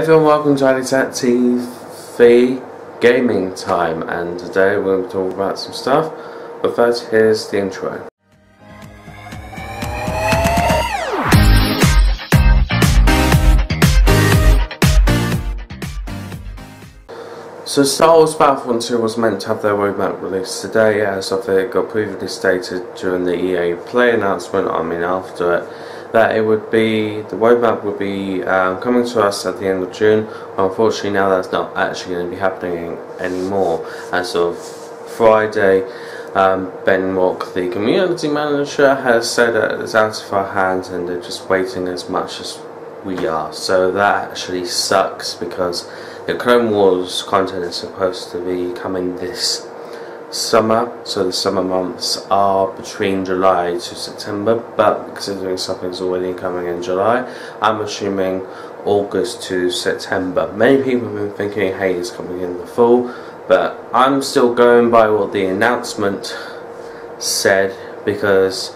everyone, welcome to Adishat TV Gaming Time and today we're going to talk about some stuff but first here's the intro. So Star Wars Battlefront 2 was meant to have their roadmap released today as of it got previously stated during the EA Play announcement, I mean after it, that it would be, the roadmap would be um, coming to us at the end of June. Unfortunately now that's not actually going to be happening anymore. As of Friday, um, Ben Walke, the community manager, has said that it's out of our hands and they're just waiting as much as we are. So that actually sucks because the Clone Wars content is supposed to be coming this summer, so the summer months are between July to September, but considering something's already coming in July, I'm assuming August to September. Many people have been thinking, hey, it's coming in the fall, but I'm still going by what the announcement said because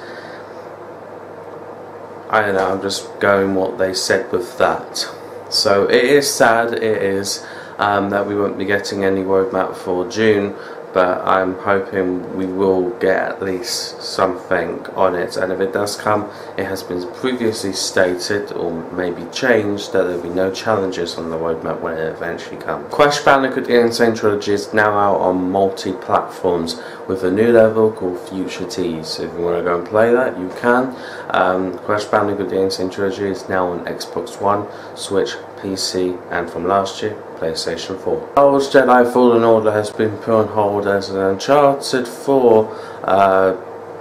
I don't know, I'm just going what they said with that. So it is sad, it is, um, that we won't be getting any roadmap for June, but I'm hoping we will get at least something on it and if it does come it has been previously stated or maybe changed that there will be no challenges on the roadmap when it eventually comes. Crash Bandicoot The N. Sane Trilogy is now out on multi-platforms with a new level called Future Tense. If you want to go and play that you can. Um, Crash Bandicoot The N. Sane Trilogy is now on Xbox One, Switch, PC and from last year PlayStation 4. Star Wars Jedi Fallen Order has been put on hold as an Uncharted 4 uh,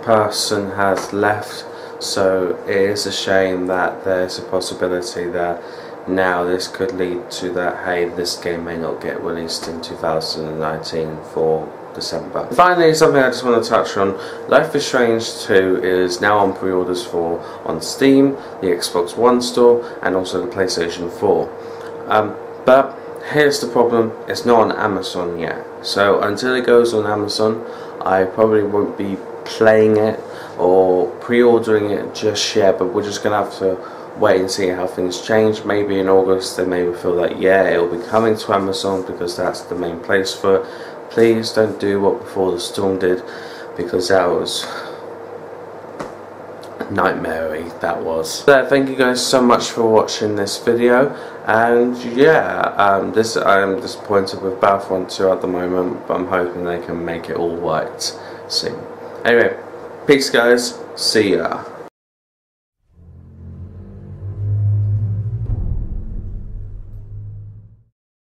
person has left so it is a shame that there's a possibility that now this could lead to that hey this game may not get released in 2019 for December. Finally, something I just want to touch on. Life is Strange 2 is now on pre-orders for on Steam, the Xbox One store, and also the PlayStation 4. Um, but here's the problem, it's not on Amazon yet. So until it goes on Amazon, I probably won't be playing it or pre-ordering it just yet, but we're just going to have to wait and see how things change. Maybe in August they maybe feel that yeah, it'll be coming to Amazon because that's the main place for it. Please don't do what Before the Storm did because that was nightmare that was. So thank you guys so much for watching this video and yeah um, this I'm disappointed with Battlefront 2 at the moment but I'm hoping they can make it all right soon. Anyway peace guys see ya.